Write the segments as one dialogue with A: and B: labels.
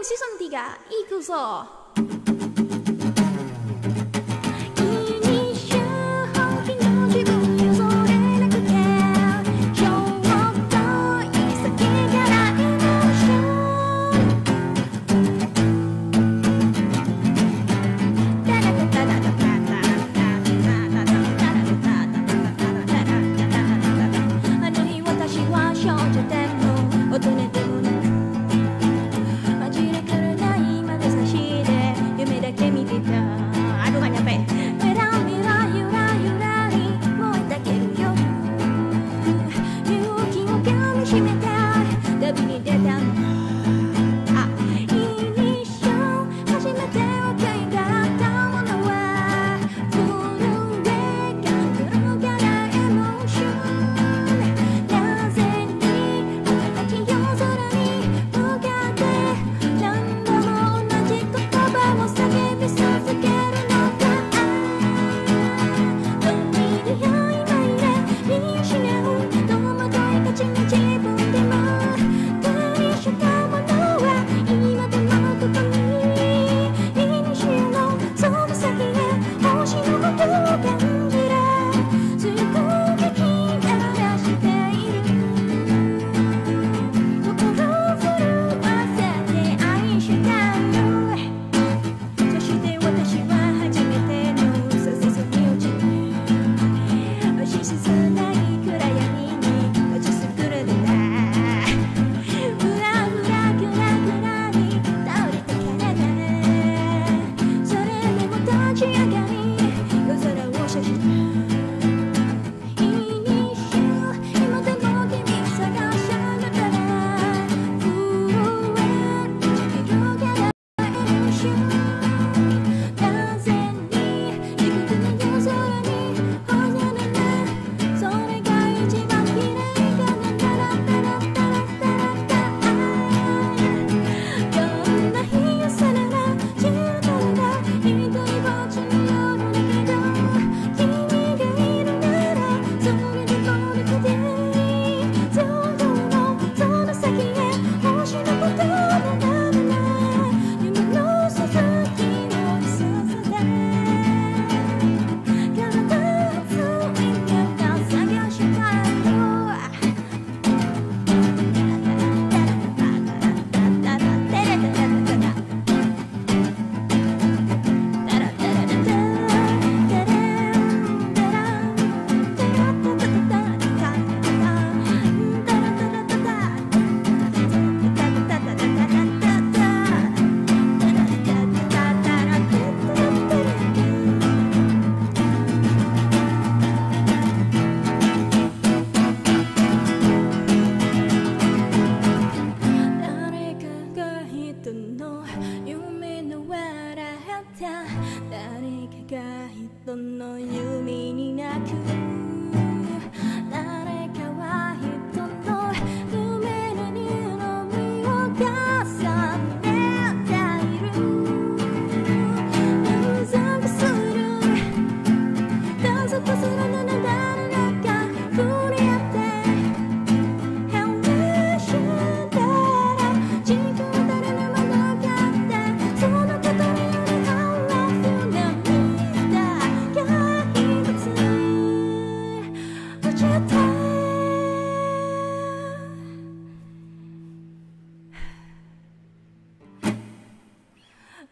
A: Jom season 3 ikut so. Don't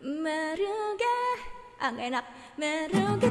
A: meruge angenak meruge